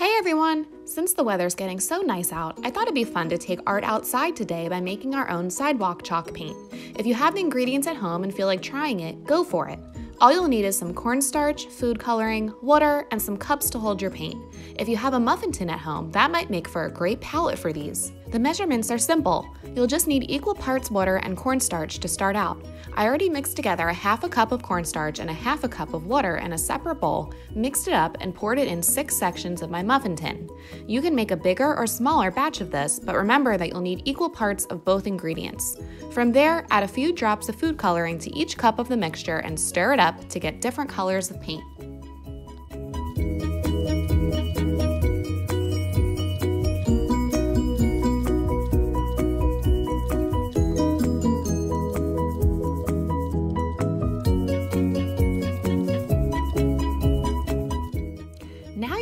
Hey everyone! Since the weather's getting so nice out, I thought it'd be fun to take art outside today by making our own sidewalk chalk paint. If you have the ingredients at home and feel like trying it, go for it. All you'll need is some cornstarch, food coloring, water, and some cups to hold your paint. If you have a muffin tin at home, that might make for a great palette for these. The measurements are simple. You'll just need equal parts water and cornstarch to start out. I already mixed together a half a cup of cornstarch and a half a cup of water in a separate bowl, mixed it up, and poured it in six sections of my muffin tin. You can make a bigger or smaller batch of this, but remember that you'll need equal parts of both ingredients. From there, add a few drops of food coloring to each cup of the mixture and stir it up to get different colors of paint.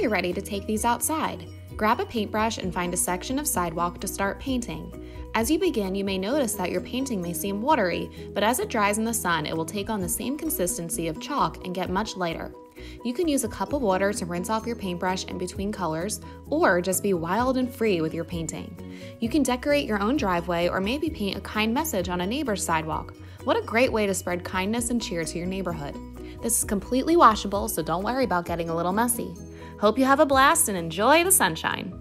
You're ready to take these outside. Grab a paintbrush and find a section of sidewalk to start painting. As you begin, you may notice that your painting may seem watery, but as it dries in the sun, it will take on the same consistency of chalk and get much lighter. You can use a cup of water to rinse off your paintbrush in between colors, or just be wild and free with your painting. You can decorate your own driveway or maybe paint a kind message on a neighbor's sidewalk. What a great way to spread kindness and cheer to your neighborhood. This is completely washable, so don't worry about getting a little messy. Hope you have a blast and enjoy the sunshine.